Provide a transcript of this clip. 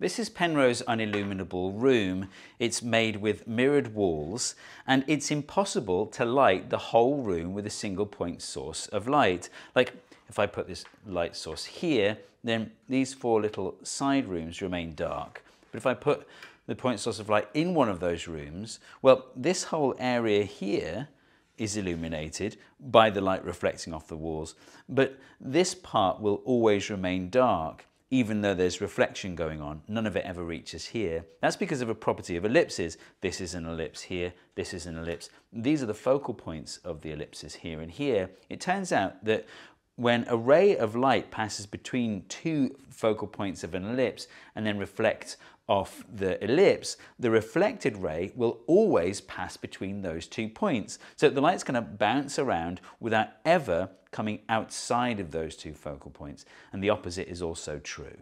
This is Penrose unilluminable room. It's made with mirrored walls and it's impossible to light the whole room with a single point source of light. Like if I put this light source here, then these four little side rooms remain dark. But if I put the point source of light in one of those rooms, well, this whole area here is illuminated by the light reflecting off the walls, but this part will always remain dark even though there's reflection going on, none of it ever reaches here. That's because of a property of ellipses. This is an ellipse here, this is an ellipse. These are the focal points of the ellipses here and here. It turns out that when a ray of light passes between two focal points of an ellipse and then reflects off the ellipse, the reflected ray will always pass between those two points. So the light's going to bounce around without ever coming outside of those two focal points. And the opposite is also true.